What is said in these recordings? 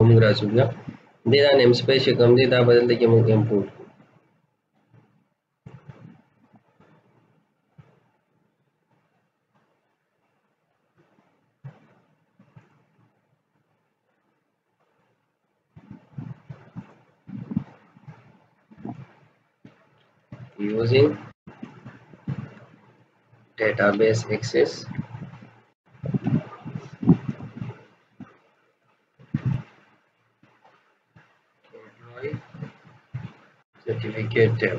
होमोग्रास हो गया using database access certificate tab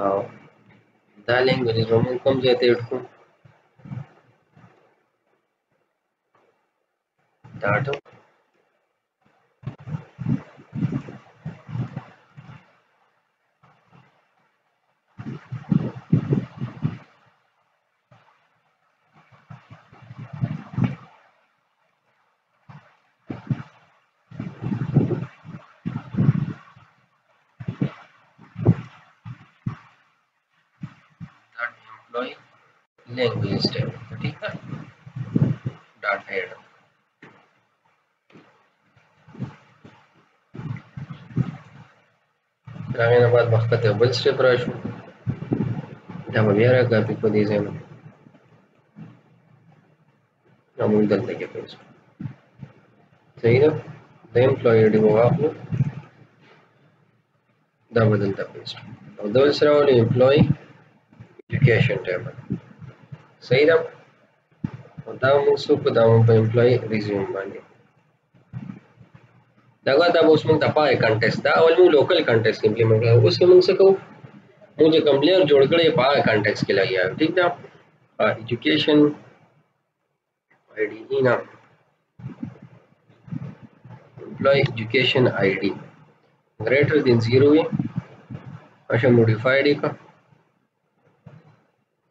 आओ। दालेंगे रोम तो कम जाते उठो डाटो। एक हुई स्टेप ठीक है। डॉट हेड ग्रामीणाबाद आ रहा है રાખ્યું એમાં दीजिए मैं। પડી છે એમ અમૂલ पेस सही ગયા થઈને the डी होगा आपने? दा बदलता पेस्ट और दूसरा वाली employee education table Sairam Damu suku damu employee resume bani. Daga da bos mung tapa e contest da awal mung local contest implement karo. Uske mung se ko मुझे कंप्लेयर जोड़कर ये पा कॉन्टेक्स्ट के लिए ठीक ना एजुकेशन आईडी ही ना employee education ID greater than zero है अच्छा मॉडिफाइड का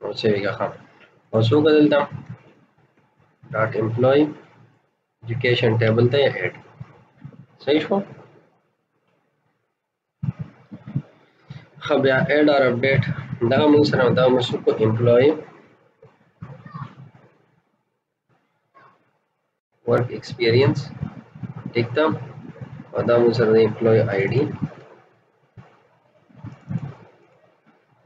अच्छा हाँ और शो कर देता डॉट एम्प्लॉय एजुकेशन टेबल था एड सही शो अब एड और अपडेट दगा मुझे बताओ मुझे को एम्प्लॉय वर्क एक्सपीरियंस ठीक था बता मुझे एम्प्लॉय आई डी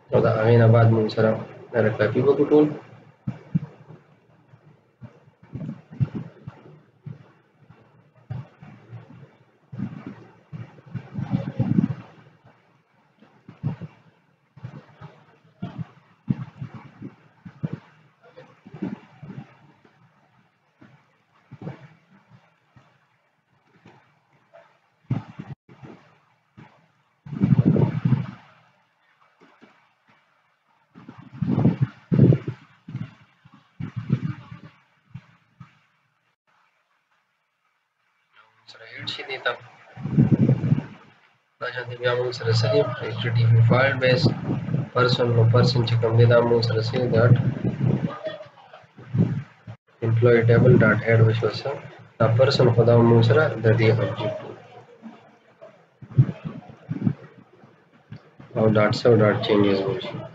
तो अगेन आबाद मुझे रखा पीबो को tool Shinita. Rajadivya amongst Rasanim, HTTP file based person no person checkam data amongst Rasanim that employee table dot head which was the person for the amongst the day object. Now dot serve dot changes version.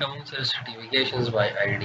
comes certifications by id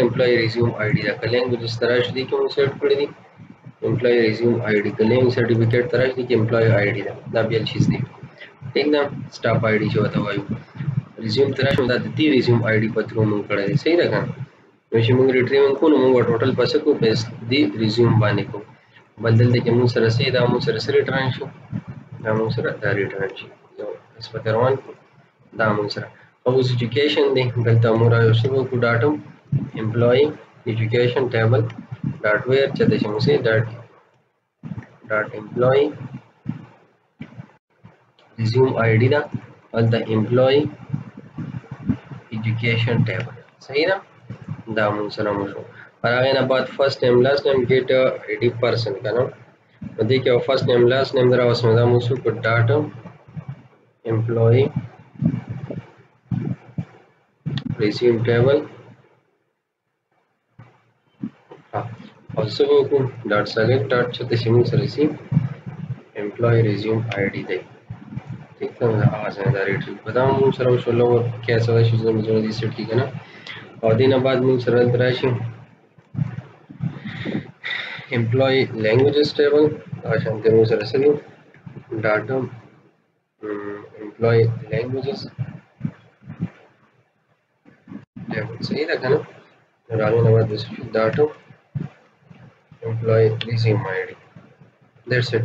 employ resume I D दाखल language तराश दी किंवा insert कळी दी employ resume I D कलिंग certificate तराश दी की एम्प्लॉय आय डी दा बी अशीच दी ठीक ना? स्टाफ आय डी जो आता वायू रिझ्यूम तराश होता ती रिझ्यूम आय डी पत्र मग कळायची सही ना का वैसे मग रिट्रीविंग को? मग टोटल पैसे को पेस दी रिझ्यूम बाने को। बदल दे के मग सर से दा मग सर से रिटर्न शो दा मग सर दा रिटर्न शो तो इस पर करवान को। दा मग सर अब उस एजुकेशन दे गलता मोरा यो सब को datum employee education table dot where chate shimuse dot dot employee resume id da और the employee education table सही ना da mun सलाम शो और आगे ना बाद first name last name get 80% का ना तो देखिए फ़र्स्ट नेम लास्ट नेम जरा उसमें da मुसु को dot employee resume table Also we could select dot check the symbols receive employee resume ID दे देखते हैं आज है दारी ठीक बताऊँ मुझे सर उस लोगों को क्या सवाल शुरू में जो दी सेट की है ना और दिन बाद मुझे सरल राशि employee languages table आशान के मुझे सर सभी डाटा employee languages table सही रखा ना रानी नवाज़ दूसरी data employee resume id that's it.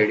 id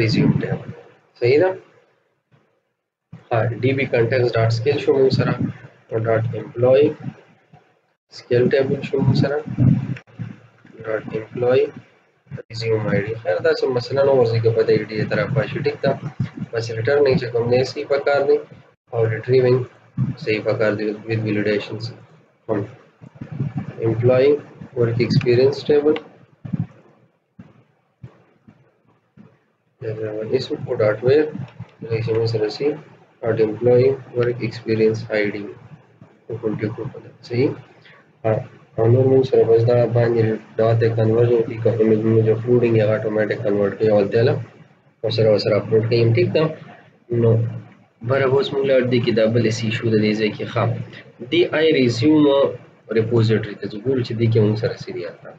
resumed है सही ना हाँ db context dot skill show में सरा और dot employee skill table show में सरा dot employee resume id खैर ता सब मसला ना वर्जी के पता id तरह पाशी ठीक था बस return नहीं चाहिए हमने इसी प्रकार ने और retrieving सही प्रकार दी with validations हम employee work experience table Programmer is for hardware, relation is receive, and employee work experience hiding. सही ऑनर में समझदा अपन डाटे कन्वर्जन की का इमेज में जो फ्लोडिंग है ऑटोमेटिक कन्वर्ट के ऑल देला और सर सर अपलोड के हम ठीक था? नो भर बोस मुला दी किताब ले सी शू दे जे की खा दी आई रिज्यूम रिपोजिटरी ते जो बोल छी दी के हम सर सी दिया था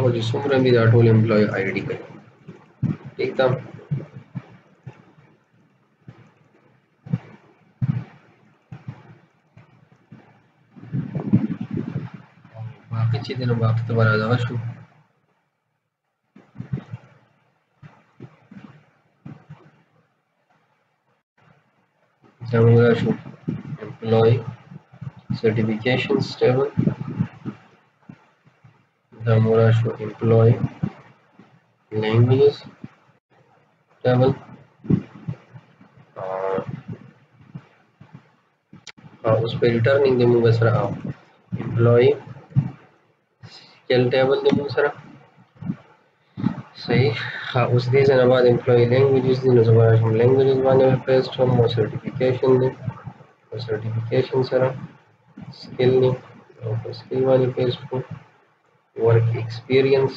psychologist who can be that whole employee id take the बाकी चीज़ें ना बाकी तो बड़ा जावा शुरू जब मेरा शुरू employee certifications table the Morasho employee languages. Table uh, उस पे रिटर्निंग दे मूँगा सर आओ एम्प्लॉय स्किल टेबल दे मूँगा सर सही। हाँ उस दे से बाद एम्प्लॉय लैंग्वेजेस दिन हम लैंग्वेजेस बाने में पेस्ट हम और सर्टिफिकेशन और सर्टिफिकेशन सर स्किल नहीं। और स्किल वाली पेस्ट को work experience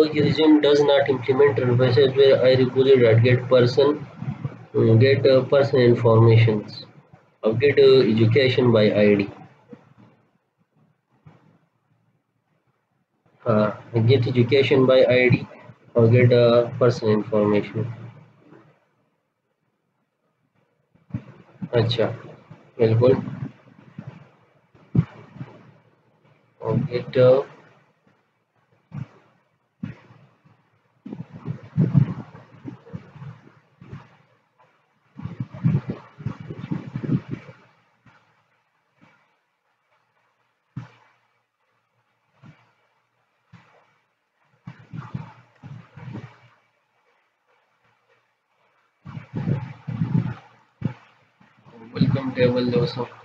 So resume does not implement reverses where I repository at get person uh, get uh, person informations or get uh, education by ID. Uh, get education by ID or get uh, person information. अच्छा बिल्कुल और get uh, notable